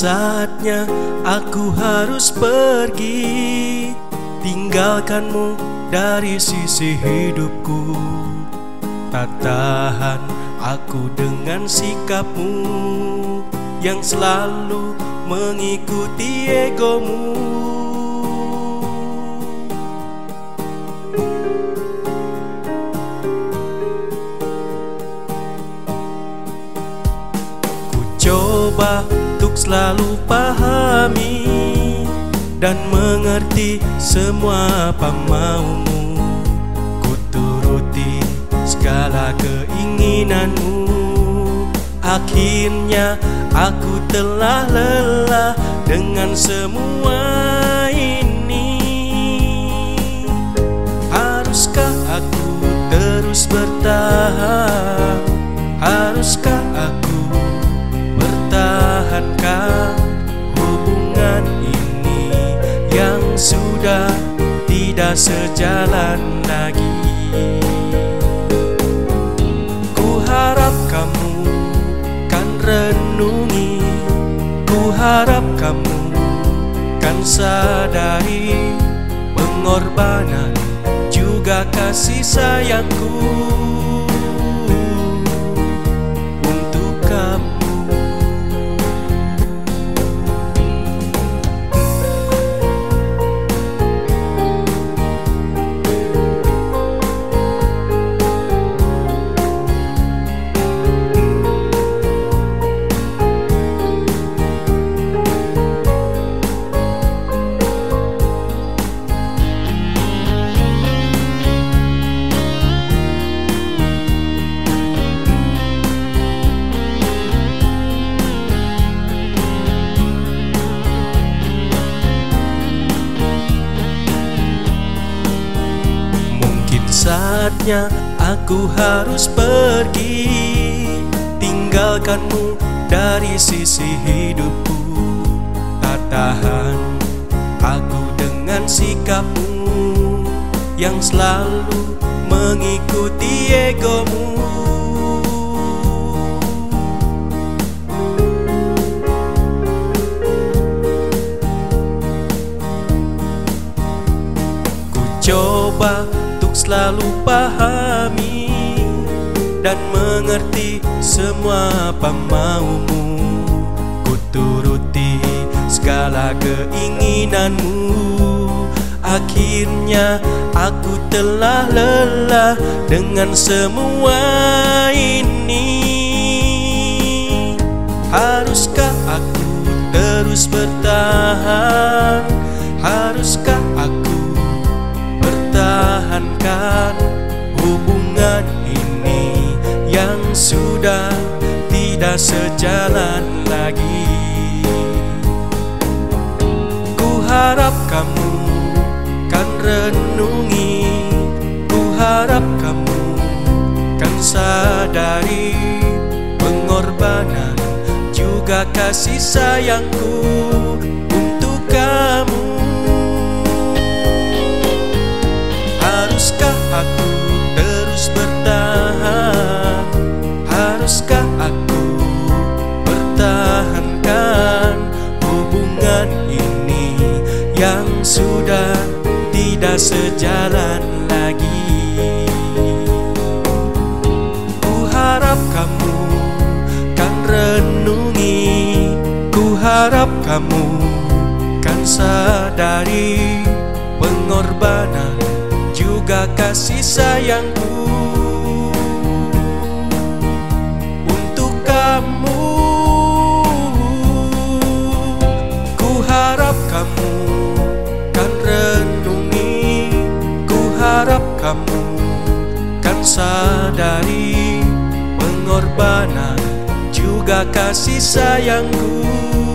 saatnya aku harus pergi. Tinggalkanmu dari sisi hidupku. Tak tahan aku dengan sikapmu Yang selalu mengikuti egomu selalu pahami Dan mengerti semua apa maumu. Ku segala keinginanmu. Akhirnya aku telah lelah dengan semua ini sejalan lagi. Ku harap kamu kan renungi. Ku harap kamu kan sadari Pengorbanan juga kasih sayangku saatnya aku harus pergi. Tinggalkanmu dari sisi hidupku. Tak tahan aku dengan sikapmu Yang selalu mengikuti egomu. Ku coba selalu pahami Dan mengerti semua apa maumu. Ku turuti segala keinginanmu. Akhirnya aku telah lelah dengan semua ini. Haruskah aku terus bertahan? Haruskah pertahankan hubungan ini yang sudah tidak sejalan lagi. Ku harap kamu kan renungi, ku harap kamu kan sadari pengorbanan juga kasih sayangku aku terus bertahan? Haruskah aku pertahankan hubungan ini yang sudah tidak sejalan lagi? Ku harap kamu kan renungi, ku harap kamu kan sadari pengorbanan kasih sayangku untuk kamu. Ku harap kamu kan renungi, ku harap kamu kan sadari pengorbanan juga kasih sayangku.